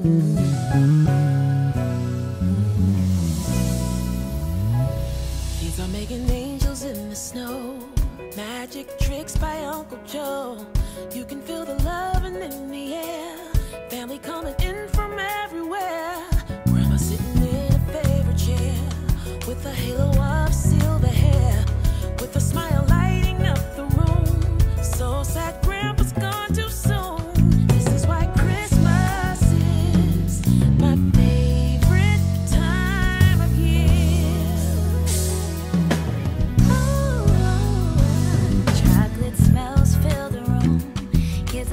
Kids are making angels in the snow, magic tricks by Uncle Joe. You can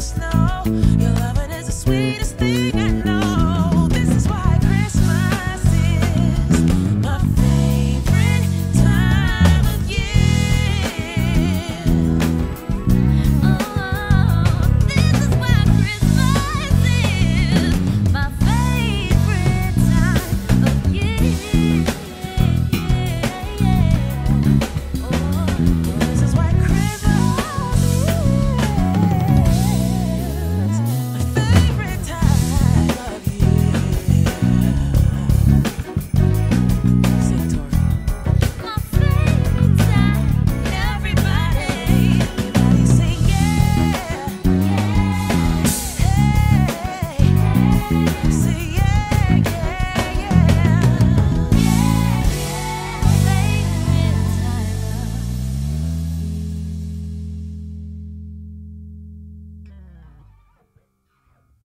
snow. Your loving is the sweetest thing.